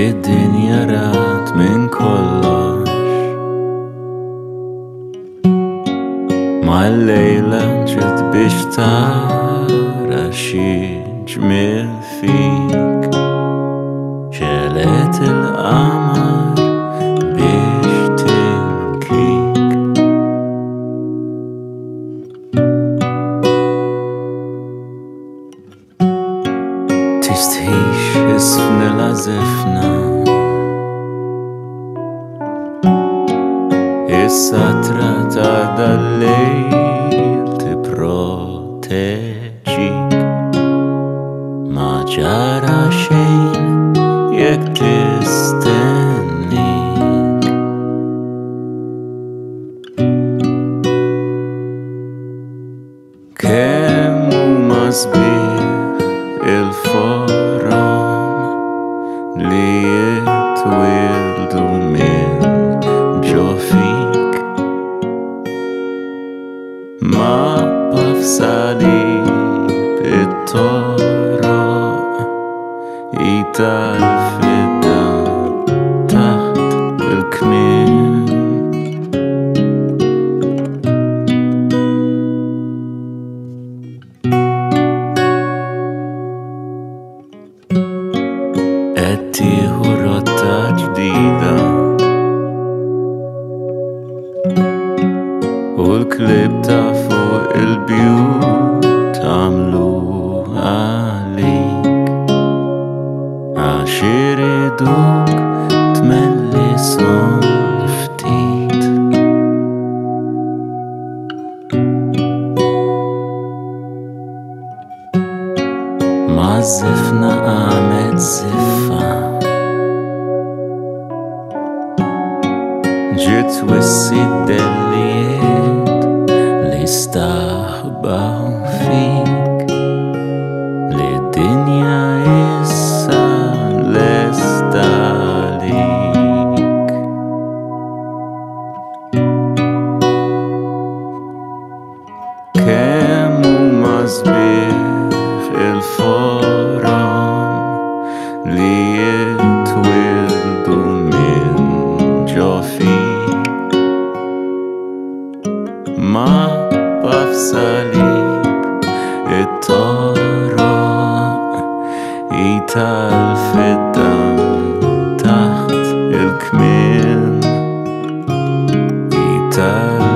id-dinja rat minn kollox Mal-lejla ġiet biex tara ġmil fik ċelet il-qamar wisfny lazefna Issa trata dal-lejl li jitwildu minn ġo fik ma pafsali it-toro jitalfida taħt il-kmir u l-klib ta' fuq il-bjut tamlu għalik għax iriduk tmelli son ftit ma' zifna għamet ziffa ġiet wissi delli ma bafsalib it-toro ital fid-dam taħt il-kmin ital